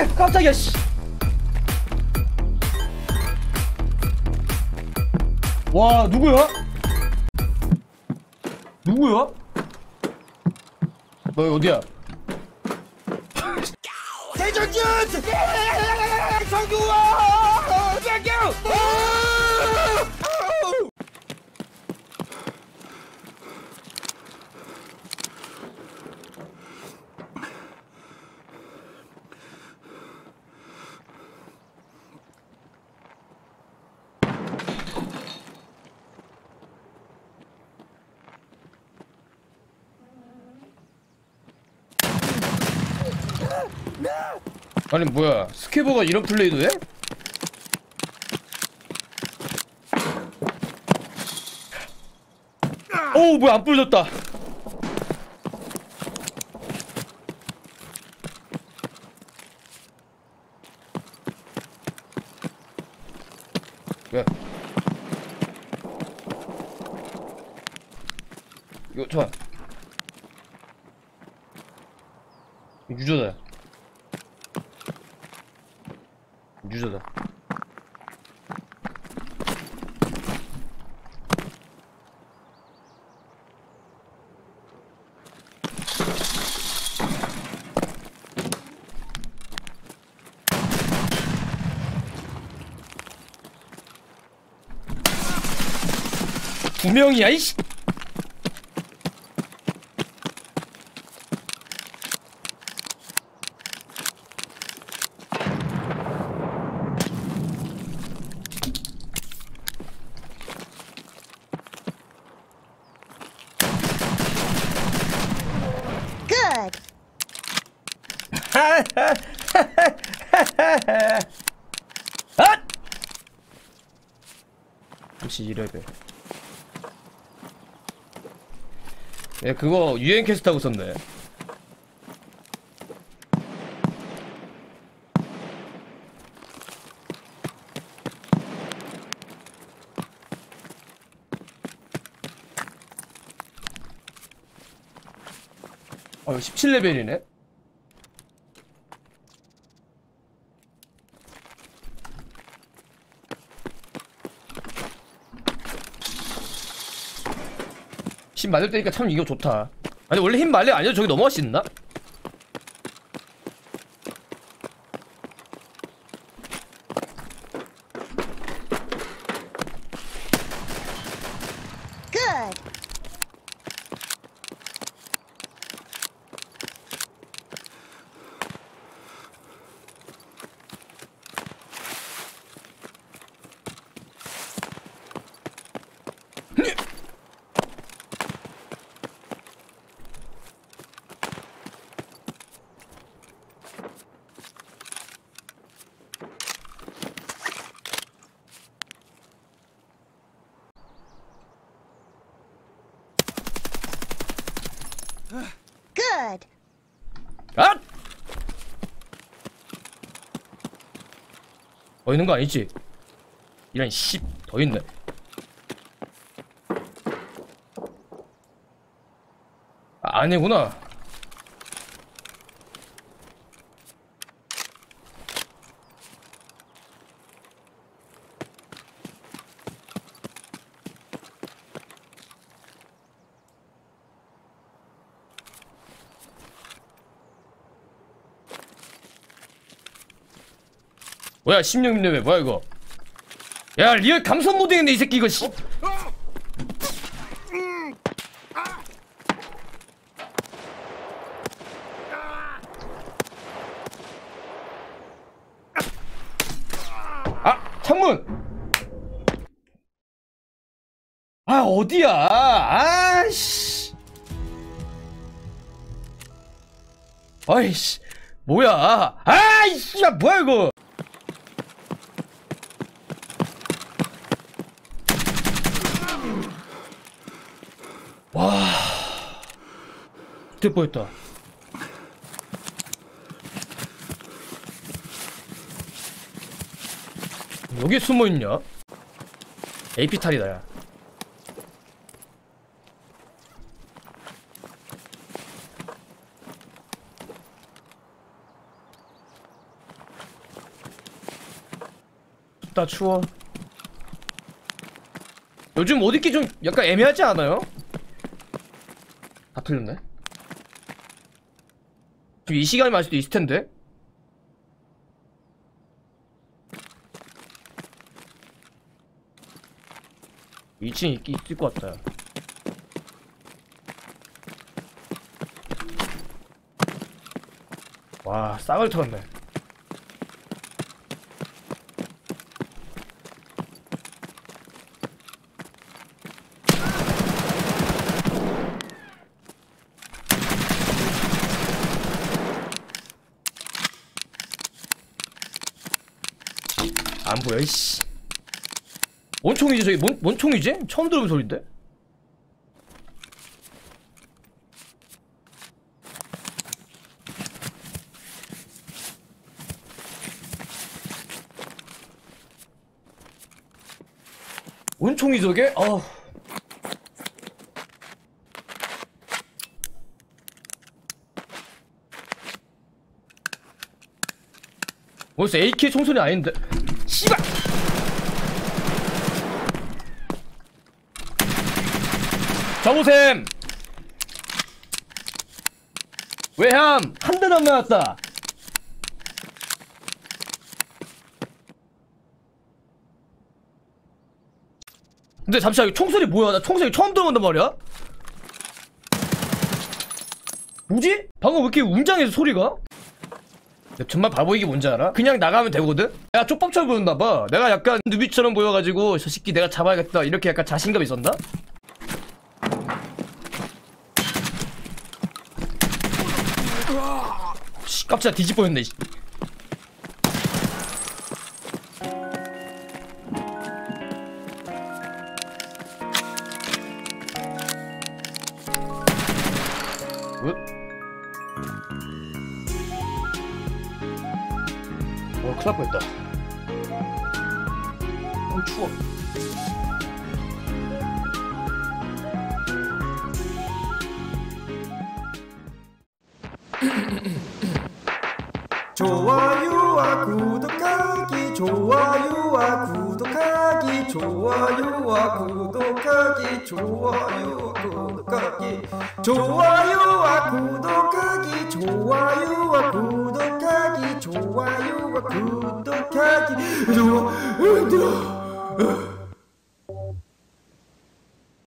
아 깜짝이야 씨. 와 누구야? 누구야? 너 어디야? 대전준! 성규와! 성규! 아니 뭐야 스케버가 이런 플레이도 해? 어우 뭐야 안 부러졌다 왜? 이거 좋아 유저다 유저다. 두 명이야 이씨 아! 32레벨 예 그거 유행 캐스트 하고 썼네. 어 17레벨이네 힘 맞을 때니까 참 이거 좋다. 아니 원래 힘 말래 아니야 저기 넘어갈 수 있나? Good. Good. 아! 더 있는 거 아니지? 이런 씨더 있네. 아, 아니구나. 뭐야 16레벨 뭐야 이거? 야 리얼 감성 모드 했네 이 새끼 이거 씨. 아! 창문! 아 어디야? 아씨. 아이씨. 뭐야? 아이씨 야 뭐야 이거 될 뻔했다. 여기 숨어 있냐? AP 탈이다 야. 춥다 추워 요즘 옷 입기 좀 약간 애매하지 않아요? 다 틀렸네 지금 이 시간이 말 수도 있을 텐데. 2층 있, 있을 것 같다. 와 싹을 털었네 안 보여 이씨 뭔 총이지 저기 뭔, 뭔 총이지? 처음 들어본 소린데? 뭔 총이 저게? 어. 벌써 AK 총소리 아닌데? 씨발! 정우샘! 외함! 한 대도 안 맞았다! 근데 잠시만, 이 총소리 뭐야? 나 총소리 처음 들어본단 말이야? 뭐지? 방금 왜 이렇게 웅장해서 소리가? 야, 정말 바보 이게 뭔지 알아? 그냥 나가면 되거든? 내가 쪽밥처럼 보였나봐 내가 약간 누비처럼 보여가지고 저 새끼 내가 잡아야겠다 이렇게 약간 자신감 있었나? 씨 깜짝이야 뒤집어였네 씨. 어, 큰일 날 뻔했다. 어, 추워. 좋아요와 구독하기 좋아요와 구독하기 좋아요와 구독하기 좋아요와 구독하기 좋아요와 구독하기 좋아요와 구독하기 좋아요와 구독하기 좋아 힘들어